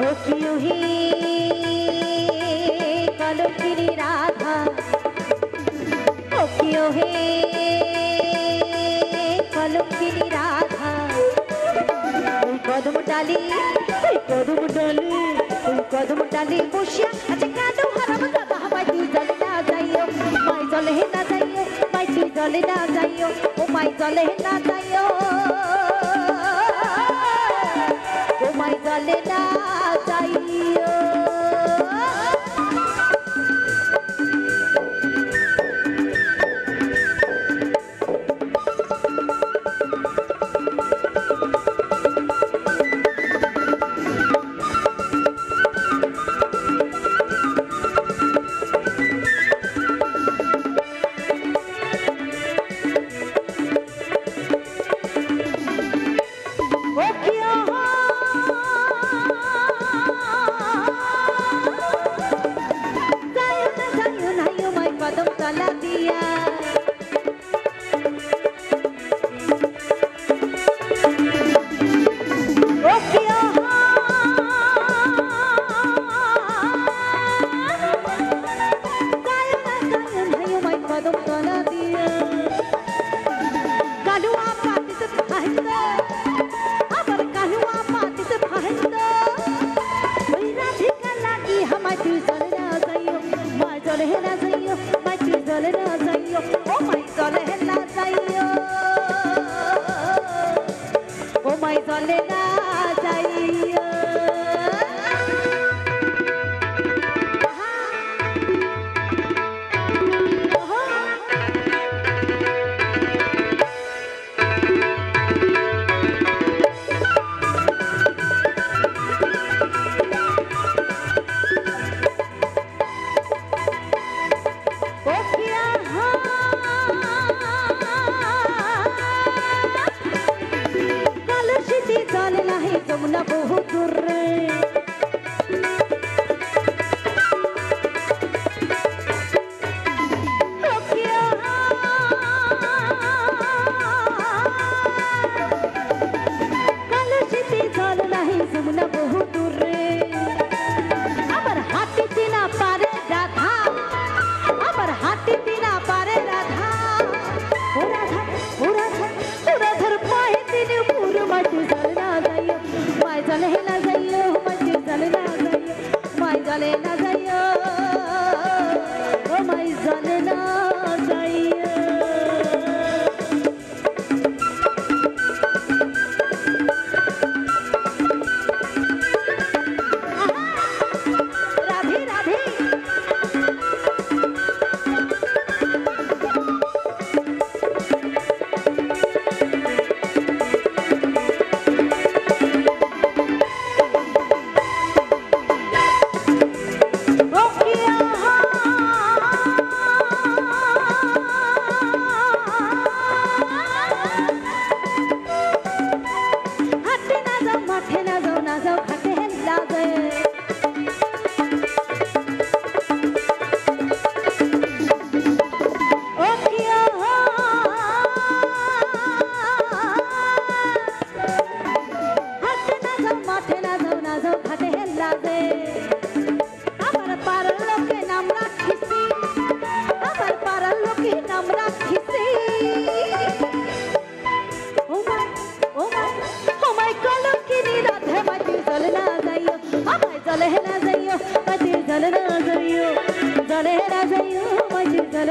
বকিওহি কলকিরি রাধা। বকিওহে কলকিরি রাধা। ওই কদম ডালি ওই জলে না যাইও মাই মাই তুই জলে না যাইও, ও মাই জলে না যাইও। চলে না চাইও de Magdalena जल ना जाइयो। जल ना जाइयो मज़े जल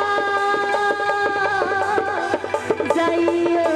যাইও